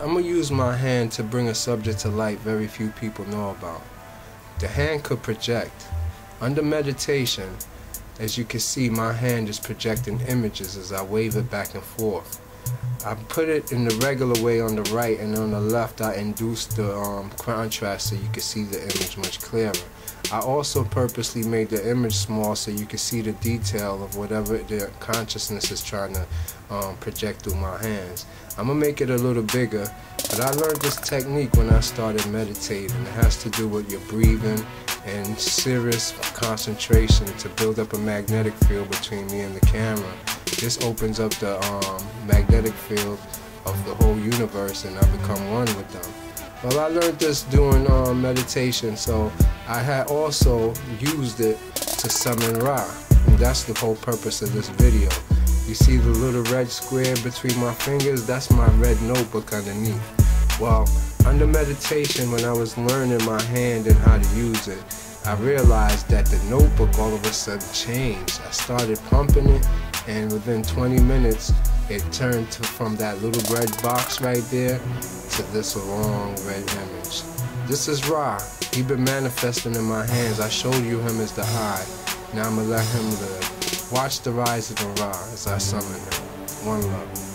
I'm gonna use my hand to bring a subject to light very few people know about. The hand could project. Under meditation, as you can see, my hand is projecting images as I wave it back and forth. I put it in the regular way on the right, and on the left, I induce the um, contrast so you can see the image much clearer. I also purposely made the image small so you can see the detail of whatever the consciousness is trying to um, project through my hands. I'm gonna make it a little bigger, but I learned this technique when I started meditating. It has to do with your breathing and serious concentration to build up a magnetic field between me and the camera. This opens up the um, magnetic field of the whole universe and I become one with them. Well, I learned this doing um, meditation, so I had also used it to summon Ra. And that's the whole purpose of this video. You see the little red square between my fingers? That's my red notebook underneath. Well, under meditation, when I was learning my hand and how to use it, I realized that the notebook all of a sudden changed. I started pumping it, and within 20 minutes, it turned to, from that little red box right there to this long red image. This is Ra. He been manifesting in my hands. I showed you him as the eye. Now I'm gonna let him live. Watch the rise of the Ra as I summon him. One love.